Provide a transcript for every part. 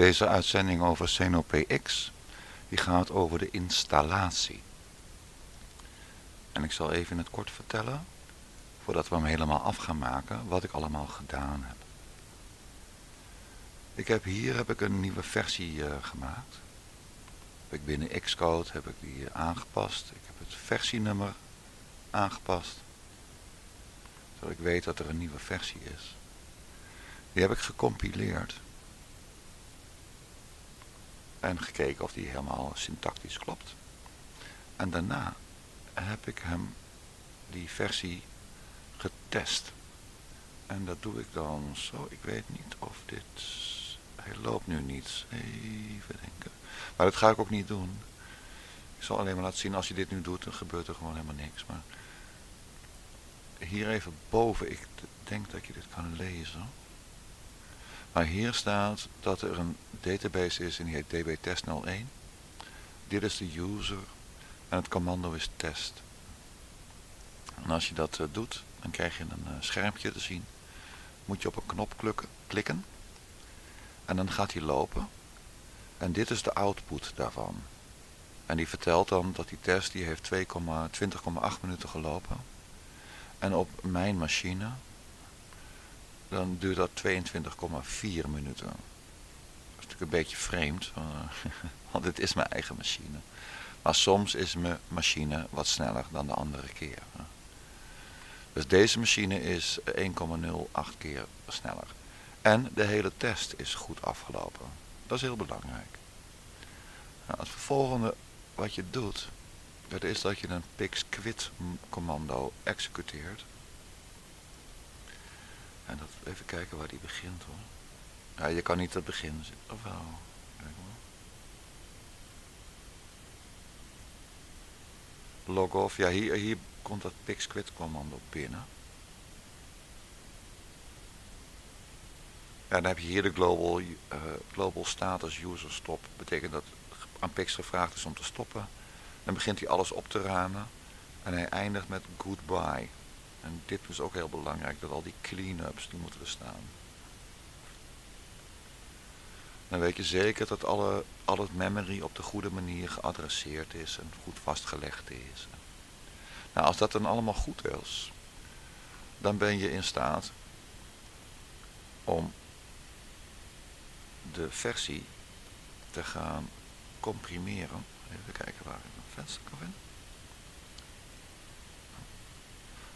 Deze uitzending over CNOPX die gaat over de installatie. En ik zal even in het kort vertellen, voordat we hem helemaal af gaan maken, wat ik allemaal gedaan heb. Ik heb hier heb ik een nieuwe versie uh, gemaakt. Heb ik binnen Xcode heb ik die aangepast. Ik heb het versienummer aangepast. Zodat ik weet dat er een nieuwe versie is. Die heb ik gecompileerd. En gekeken of die helemaal syntactisch klopt. En daarna heb ik hem die versie getest. En dat doe ik dan zo. Ik weet niet of dit... Hij loopt nu niet. Even denken. Maar dat ga ik ook niet doen. Ik zal alleen maar laten zien, als je dit nu doet, dan gebeurt er gewoon helemaal niks. Maar hier even boven, ik denk dat je dit kan lezen. Maar hier staat dat er een database is en die heet dbtest01. Dit is de user en het commando is test. En als je dat uh, doet, dan krijg je een uh, schermpje te zien. Moet je op een knop klikken, klikken en dan gaat hij lopen. En dit is de output daarvan. En die vertelt dan dat die test die heeft 20,8 minuten gelopen. En op mijn machine, dan duurt dat 22,4 minuten. Dat is natuurlijk een beetje vreemd, want dit is mijn eigen machine. Maar soms is mijn machine wat sneller dan de andere keer. Dus deze machine is 1,08 keer sneller. En de hele test is goed afgelopen. Dat is heel belangrijk. Nou, het volgende wat je doet, dat is dat je een pixquit commando executeert. En dat, even kijken waar die begint hoor. Ja, je kan niet het begin zitten, of wel? Kijk maar. Log off, ja hier, hier komt dat pixquit commando binnen. Ja, dan heb je hier de global, uh, global status user stop. Betekent dat aan Pix gevraagd is om te stoppen. Dan begint hij alles op te ruimen. En hij eindigt met goodbye. En dit is ook heel belangrijk, dat al die cleanups, die moeten er staan. Dan weet je zeker dat alle, al het memory op de goede manier geadresseerd is en goed vastgelegd is. Nou, als dat dan allemaal goed is, dan ben je in staat om de versie te gaan comprimeren. Even kijken waar ik een venster kan vinden.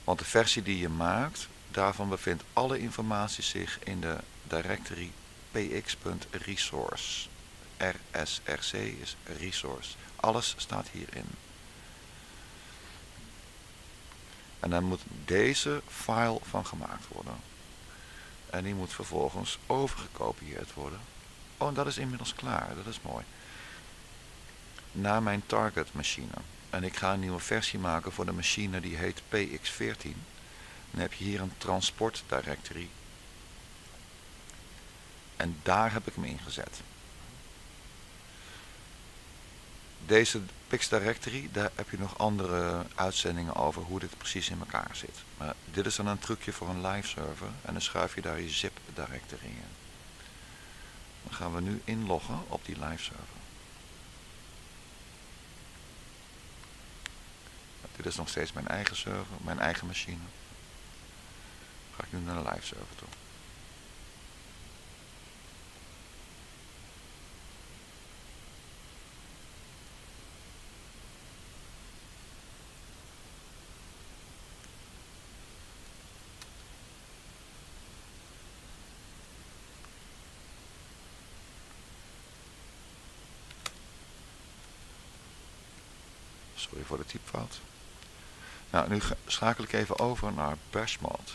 Want de versie die je maakt, daarvan bevindt alle informatie zich in de directory px.resource. RSRC is resource. Alles staat hierin. En dan moet deze file van gemaakt worden. En die moet vervolgens overgekopieerd worden. Oh, en dat is inmiddels klaar. Dat is mooi. Naar mijn target machine. En ik ga een nieuwe versie maken voor de machine die heet PX14. Dan heb je hier een transport directory. En daar heb ik hem ingezet. Deze Pix Directory, daar heb je nog andere uitzendingen over hoe dit precies in elkaar zit. Maar dit is dan een trucje voor een live server en dan schuif je daar je zip directory in. Dan gaan we nu inloggen op die live server. Dit is nog steeds mijn eigen server, mijn eigen machine. Ga ik nu naar de live server toe. Sorry voor de typfout. Nou, nu schakel ik even over naar bash mode.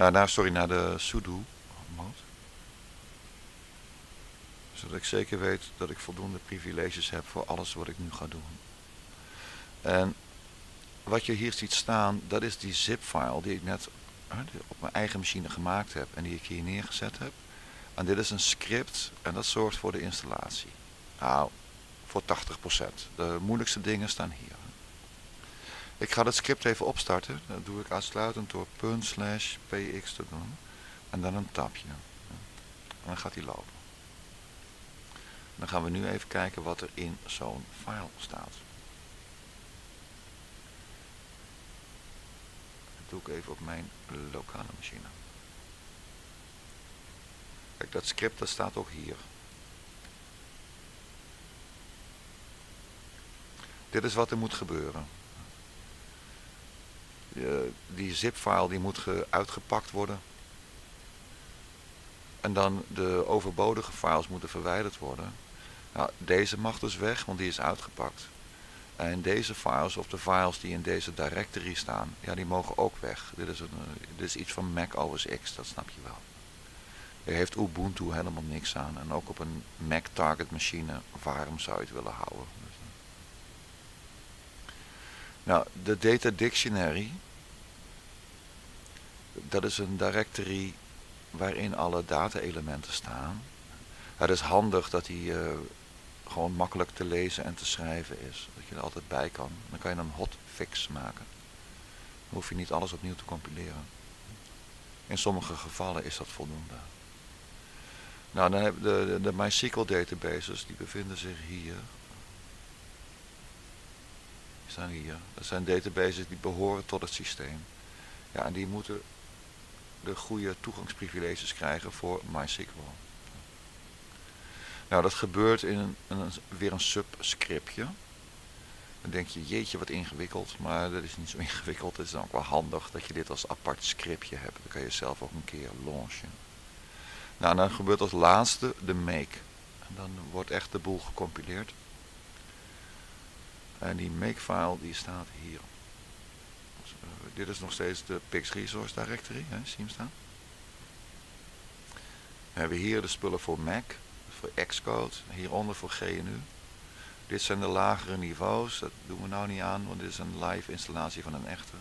Uh, nou, sorry, naar de sudo mode. Zodat ik zeker weet dat ik voldoende privileges heb voor alles wat ik nu ga doen. En wat je hier ziet staan, dat is die zip-file die ik net op mijn eigen machine gemaakt heb en die ik hier neergezet heb. En dit is een script en dat zorgt voor de installatie. Nou, voor 80%. De moeilijkste dingen staan hier. Ik ga het script even opstarten. Dat doe ik uitsluitend door punt slash px te doen. En dan een tabje. En dan gaat hij lopen. Dan gaan we nu even kijken wat er in zo'n file staat. Dat doe ik even op mijn lokale machine. Kijk, dat script dat staat ook hier. Dit is wat er moet gebeuren. Die zip-file die moet uitgepakt worden. En dan de overbodige files moeten verwijderd worden. Nou, deze mag dus weg, want die is uitgepakt. En deze files, of de files die in deze directory staan, ja, die mogen ook weg. Dit is, een, dit is iets van Mac OS X, dat snap je wel. Er heeft Ubuntu helemaal niks aan. En ook op een Mac target machine, waarom zou je het willen houden? Nou, de data dictionary, dat is een directory waarin alle data-elementen staan. Het is handig dat die uh, gewoon makkelijk te lezen en te schrijven is. Dat je er altijd bij kan. Dan kan je een hotfix maken. Dan hoef je niet alles opnieuw te compileren. In sommige gevallen is dat voldoende. Nou, dan heb de, de, de MySQL databases, die bevinden zich hier. Staan hier. Dat zijn databases die behoren tot het systeem. Ja, en die moeten de goede toegangsprivileges krijgen voor MySQL. Nou, dat gebeurt in een, een, weer een subscriptje. Dan denk je, jeetje wat ingewikkeld, maar dat is niet zo ingewikkeld. Het is dan ook wel handig dat je dit als apart scriptje hebt. Dan kan je zelf ook een keer launchen. Nou, dan gebeurt als laatste de make. En dan wordt echt de boel gecompileerd. En die makefile die staat hier. Dus, uh, dit is nog steeds de Pix Resource Directory, hè, zie staan. We hebben hier de spullen voor Mac, voor Xcode, hieronder voor GNU. Dit zijn de lagere niveaus, dat doen we nou niet aan, want dit is een live installatie van een echte.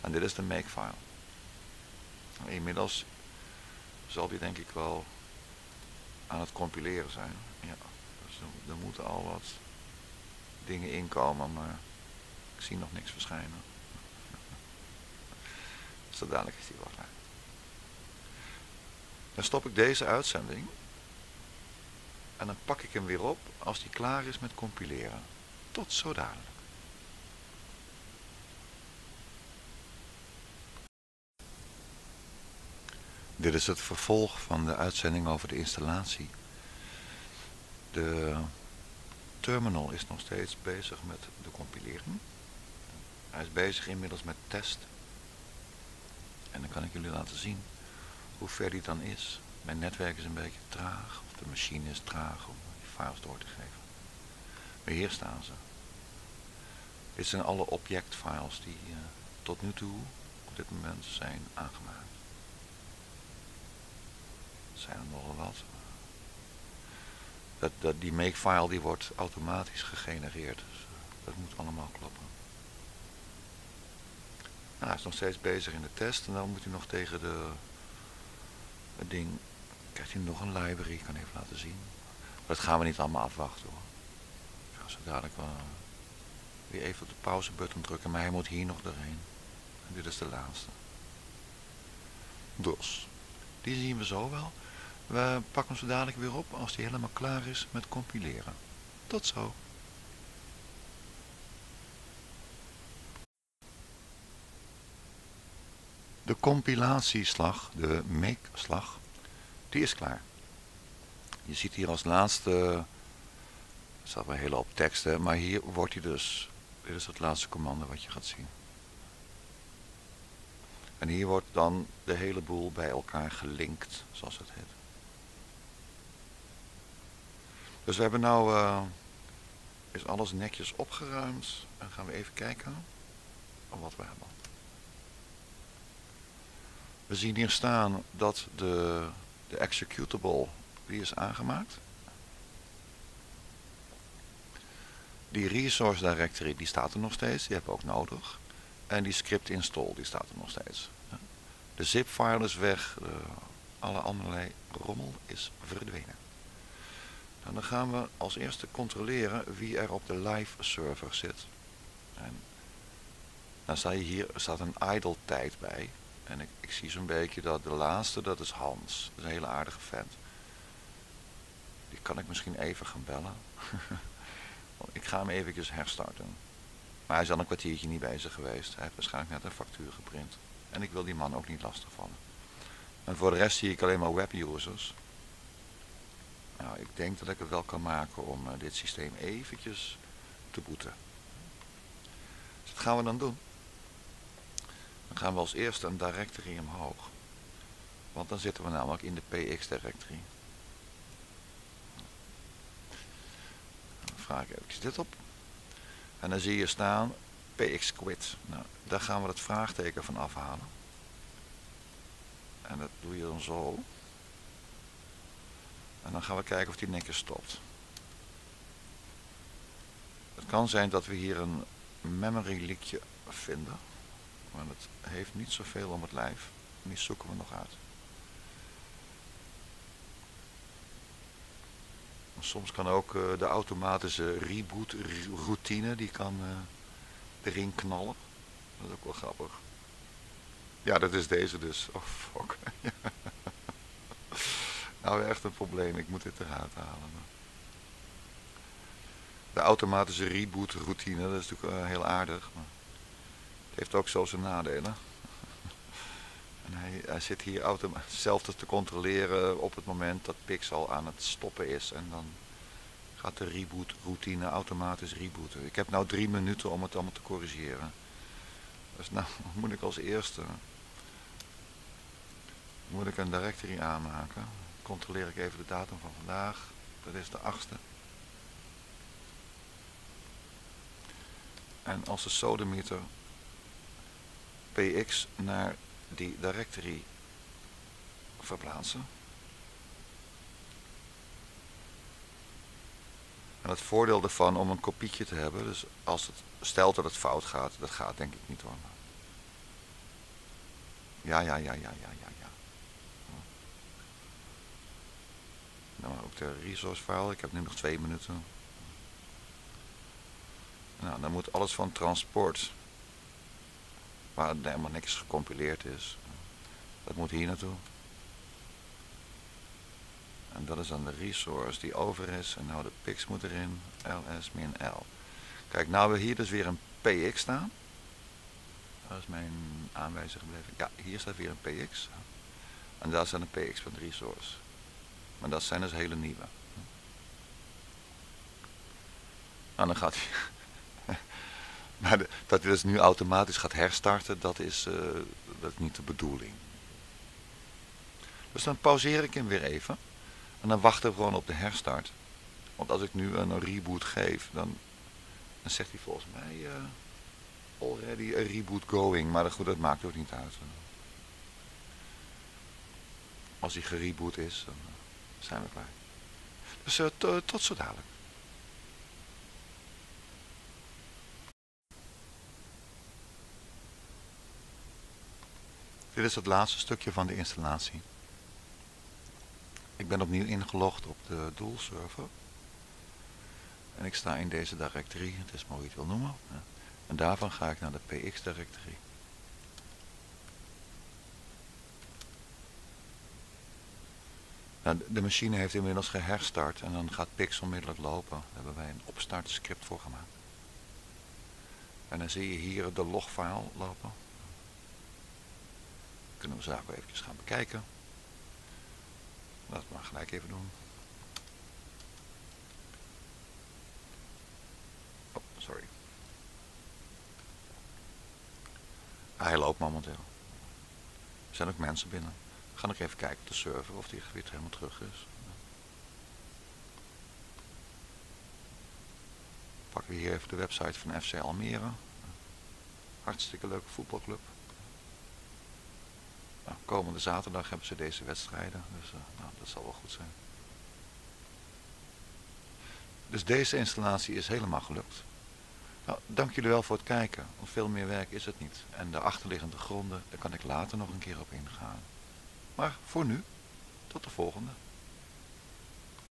En dit is de makefile. Inmiddels zal die denk ik wel aan het compileren zijn. Ja, dus er moeten al wat dingen inkomen, maar ik zie nog niks verschijnen. Dus dadelijk is die wel klaar. Dan stop ik deze uitzending en dan pak ik hem weer op als die klaar is met compileren. Tot zo dadelijk. Dit is het vervolg van de uitzending over de installatie. De terminal is nog steeds bezig met de compilering. Hij is bezig inmiddels met test. En dan kan ik jullie laten zien hoe ver die dan is. Mijn netwerk is een beetje traag, of de machine is traag om die files door te geven. Maar hier staan ze. Dit zijn alle objectfiles die uh, tot nu toe op dit moment zijn aangemaakt zijn er nogal wat. Dat, die makefile die wordt automatisch gegenereerd. Dus uh, dat moet allemaal kloppen. Nou, hij is nog steeds bezig in de test. En dan moet hij nog tegen de het ding. Krijgt hij nog een library. Ik kan even laten zien. Dat gaan we niet allemaal afwachten hoor. Ik ga zo dadelijk wel weer even op de pauze button drukken. Maar hij moet hier nog doorheen. En dit is de laatste. Dus. Die zien we zo wel. We pakken zo dadelijk weer op als hij helemaal klaar is met compileren. Tot zo. De compilatieslag, de make-slag, die is klaar. Je ziet hier als laatste, er staat een hele hoop teksten, maar hier wordt hij dus, dit is het laatste commando wat je gaat zien. En hier wordt dan de hele boel bij elkaar gelinkt, zoals het heet. Dus we hebben nou, uh, is alles netjes opgeruimd. En gaan we even kijken wat we hebben. We zien hier staan dat de, de executable, die is aangemaakt. Die resource directory, die staat er nog steeds, die hebben we ook nodig. En die script install, die staat er nog steeds. De zip file is weg, alle allerlei rommel is verdwenen. En dan gaan we als eerste controleren wie er op de live server zit. En dan sta je hier, er staat een idle tijd bij. En ik, ik zie zo'n beetje dat de laatste, dat is Hans. Dat is een hele aardige vent. Die kan ik misschien even gaan bellen. ik ga hem eventjes herstarten. Maar hij is al een kwartiertje niet bezig geweest. Hij heeft waarschijnlijk net een factuur geprint. En ik wil die man ook niet lastigvallen. En voor de rest zie ik alleen maar webusers. Nou, ik denk dat ik het wel kan maken om uh, dit systeem eventjes te boeten. Dus wat gaan we dan doen? Dan gaan we als eerste een directory omhoog. Want dan zitten we namelijk in de PX directory. Dan vraag ik even dit op. En dan zie je staan PX quit. Nou, daar gaan we het vraagteken van afhalen. En dat doe je dan zo. En dan gaan we kijken of die netjes stopt. Het kan zijn dat we hier een memory leakje vinden. Maar het heeft niet zoveel om het lijf. Die zoeken we nog uit. Soms kan ook uh, de automatische reboot routine, die kan uh, erin knallen. Dat is ook wel grappig. Ja, dat is deze dus. Oh fuck. nou, echt een probleem. Ik moet dit eruit halen. De automatische reboot routine, dat is natuurlijk uh, heel aardig. Maar het heeft ook zo zijn nadelen. en hij, hij, zit hier zelf te controleren op het moment dat Pixel aan het stoppen is. En dan gaat de reboot routine automatisch rebooten. Ik heb nou drie minuten om het allemaal te corrigeren. Dus nou moet ik als eerste moet ik een directory aanmaken. Controleer ik even de datum van vandaag. Dat is de 8e. En als de sodometer px naar die directory verplaatsen. En het voordeel ervan om een kopietje te hebben, dus als het stelt dat het fout gaat, dat gaat denk ik niet hoor. Ja, ja, ja, ja, ja, ja, ja. Nou, ook de resource file, ik heb nu nog twee minuten. Nou, dan moet alles van transport, waar helemaal niks gecompileerd is, dat moet hier naartoe. En dat is dan de resource die over is. En nou de pix moet erin. ls min l. Kijk, nou we hier dus weer een px staan. Dat is mijn aanwijzer gebleven. Ja, hier staat weer een px. En daar staat een px van de resource. Maar dat zijn dus hele nieuwe. Nou, dan gaat hij. maar dat hij dus nu automatisch gaat herstarten, dat is, uh, dat niet de bedoeling. Dus dan pauzeer ik hem weer even. En dan wachten we gewoon op de herstart. Want als ik nu een reboot geef, dan, dan zegt hij volgens mij uh, already a reboot going. Maar goed, dat maakt ook niet uit. Als hij gereboot is, dan zijn we klaar. Dus uh, tot zo dadelijk. Dit is het laatste stukje van de installatie. Ik ben opnieuw ingelogd op de doelserver. En ik sta in deze directory, het is maar hoe je het wil noemen. En daarvan ga ik naar de px directory. Nou, de machine heeft inmiddels geherstart en dan gaat Pix onmiddellijk lopen. Daar hebben wij een opstart script voor gemaakt. En dan zie je hier de logfile lopen. Kunnen we zaken even gaan bekijken. Laat maar gelijk even doen. Oh, sorry. Hij loopt momenteel. Er zijn ook mensen binnen. Gaan nog even kijken op de server of die weer helemaal terug is. Pakken we hier even de website van FC Almere. Hartstikke leuke voetbalclub. Nou, komende zaterdag hebben ze deze wedstrijden, dus uh, nou, dat zal wel goed zijn. Dus deze installatie is helemaal gelukt. Nou, dank jullie wel voor het kijken, want veel meer werk is het niet. En de achterliggende gronden, daar kan ik later nog een keer op ingaan. Maar voor nu, tot de volgende.